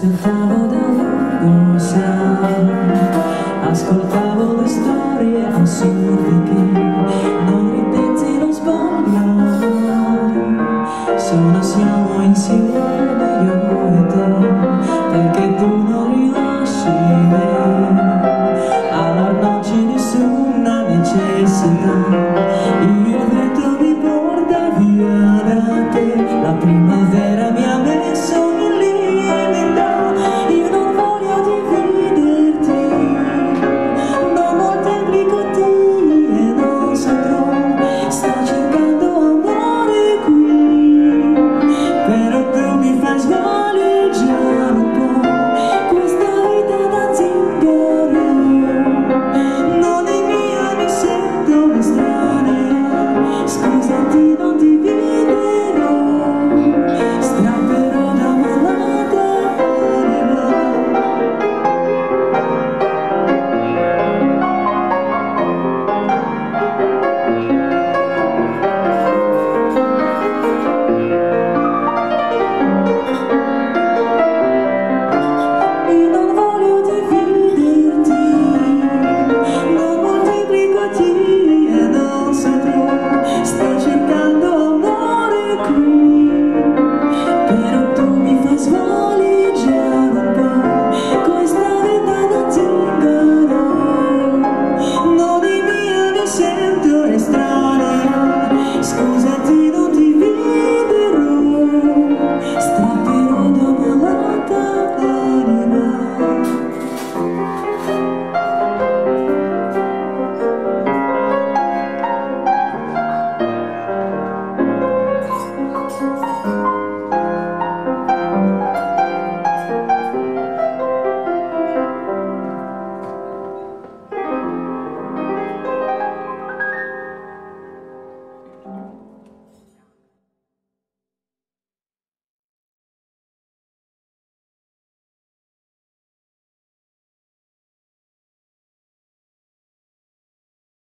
aspettavo da un sai Ascoltavo le storie assurde